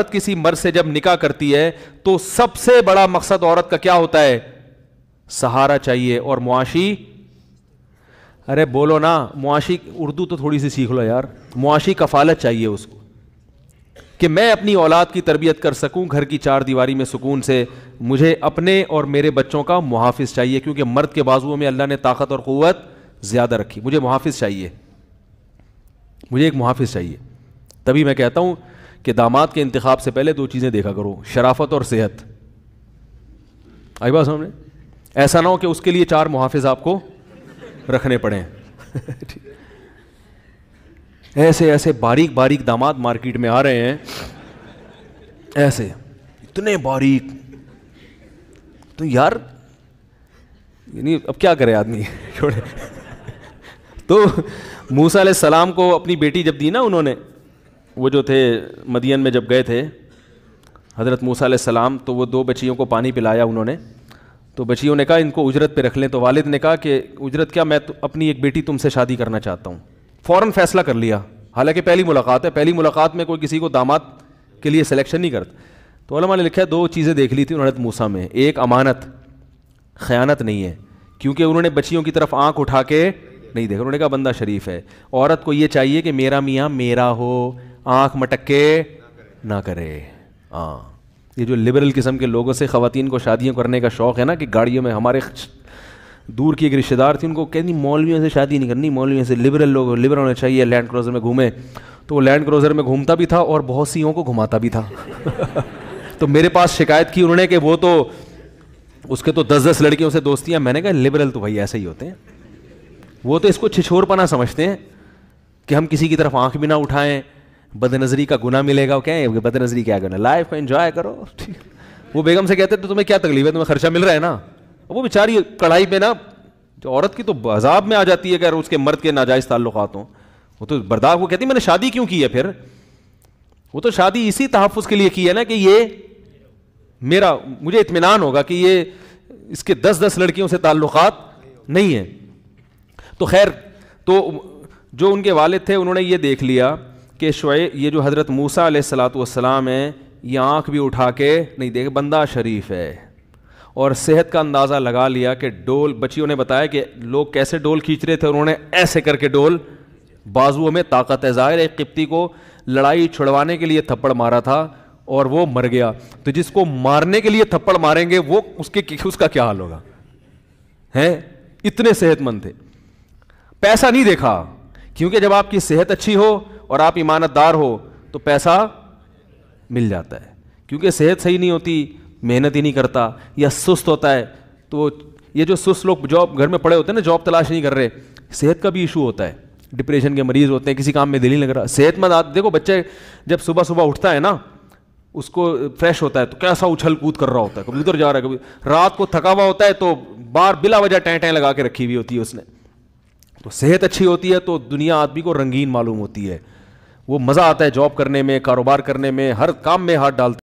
औरत किसी मर्द से जब निकाह करती है तो सबसे बड़ा मकसद औरत का क्या होता है? सहारा चाहिए। और मुआशी? अरे बोलो ना, मुआशी, उर्दू तो थोड़ी सी सीख लो यार। मुआशी कफालत चाहिए उसको, कि मैं अपनी औलाद की तरबियत कर सकूँ, घर की चार दीवारी में सुकून से। मुझे अपने और मेरे बच्चों का मुहाफिज चाहिए, क्योंकि मर्द के बाजुओं में अल्लाह ने ताकत और क़ुवत ज़्यादा रखी। मुझे मुहाफिज चाहिए। मुझे एक मुहाफिज चाहिए। तभी मैं कहता हूँ कि दामाद के इंतखब से पहले दो चीज़ें देखा करो, शराफत और सेहत। आई बात सामने? ऐसा ना हो कि उसके लिए चार मुहाफिज आपको रखने पड़े। ऐसे ऐसे बारीक बारीक दामाद मार्केट में आ रहे हैं। ऐसे। इतने बारीक। तो यार, यानी अब क्या करे आदमी? छोड़े। तो मूसा सलाम को अपनी बेटी जब दी ना उन्होंने वो जो थे मदियन में जब गए थे, हज़रत मूसा सलाम तो वो दो बच्चियों को पानी पिलाया उन्होंने। तो बच्चियों ने कहा, इनको उजरत पे रख लें। तो वालिद ने कहा कि, उजरत क्या, मैं तो अपनी एक बेटी तुमसे शादी करना चाहता हूँ। फ़ौर फैसला कर लिया। हालाँकि पहली मुलाकात है। पहली मुलाकात में कोई किसी को दामाद के लिए सिलेक्शन नहीं करता। तो अलमा ने लिखा, दो चीज़ें देख ली थी उन्होंने मूसा में। एक, अमानत। ख़यानत नहीं है, क्योंकि उन्होंने बच्चियों की तरफ़ आँख उठा के नहीं देखा। उन्होंने कहा, बंदा शरीफ है। औरत को ये चाहिए कि, मेरा मियाँ मेरा हो। आँख मटक के ना करे। हाँ ये जो लिबरल किस्म के लोगों से ख़वान को शादियाँ करने का शौक़ है ना कि गाड़ियों में हमारे दूर की एक रिश्तेदार थी, उनको कहती, मौलवियों से शादी नहीं करनी, मौलवियों से लिबरल लोग लिबरल होना चाहिए लैंड क्रोज़र में घूमे। तो वो लैंड क्रोज़र में घूमता भी था और बहुत सीओं को घुमाता भी था। तो मेरे पास शिकायत की उन्होंने कि वो तो उसके तो दस दस लड़कियों से दोस्तियाँ मैंने कहा लिबरल तो भाई ऐसे ही होते हैं। वो तो इसको छिछोरपना समझते हैं कि हम किसी की तरफ़ आँख भी ना उठाएँ बदनजरी का गुना मिलेगा वो क्या है? बदनजरी क्या गुना लाइफ को एंजॉय करो। वो बेगम से कहते तो तुम्हें क्या तकलीफ़ है? तुम्हें खर्चा मिल रहा है ना? वो बेचारी कढ़ाई पे ना, जो औरत की तो अजाब में आ जाती है, अगर उसके मर्द के नाजायज ताल्लुक हों वो तो बर्दाश्त, वो कहती मैंने शादी क्यों की है फिर? वो तो शादी इसी तहफ़ के लिए की है ना कि ये मेरा, मुझे इतमान होगा कि ये इसके दस दस लड़कियों से ताल्लुक नहीं है। तो खैर तो जो उनके वालिद थे, उन्होंने ये देख लिया कि शोए ये जो हज़रत मूसा सलाम है, ये आँख भी उठा के नहीं देख, बंदा शरीफ है। और सेहत का अंदाज़ा लगा लिया कि डोल, बच्चियों ने बताया कि लोग कैसे डोल खींच रहे थे, उन्होंने ऐसे करके डोल, बाजुओं में ताकत है। ज़ाहिर एक किप्ती को लड़ाई छुड़वाने के लिए थप्पड़ मारा था और वो मर गया। तो जिसको मारने के लिए थप्पड़ मारेंगे, वो उसके उसका क्या हाल होगा? हैं? इतने सेहतमंद थे। पैसा नहीं देखा, क्योंकि जब आपकी सेहत अच्छी हो और आप ईमानतदार हो तो पैसा मिल जाता है। क्योंकि सेहत सही नहीं होती, मेहनत ही नहीं करता, या सुस्त होता है तो ये जो सुस्त लोग जॉब, घर में पड़े होते हैं ना, जॉब तलाश नहीं कर रहे, सेहत का भी इशू होता है। डिप्रेशन के मरीज़ होते हैं, किसी काम में दिल नहीं लग रहा। सेहतमंद आदमी देखो, बच्चे जब सुबह सुबह उठता है ना, उसको फ्रेश होता है तो कैसा उछल कूद कर रहा होता है, कभी उधर जा रहा है, कभी रात को थका हुआ होता है तो बार बिला वजह टै टै लगा के रखी हुई होती है उसने। तो सेहत अच्छी होती है तो दुनिया आदमी को रंगीन मालूम होती है। वो मज़ा आता है जॉब करने में, कारोबार करने में, हर काम में हाथ डालते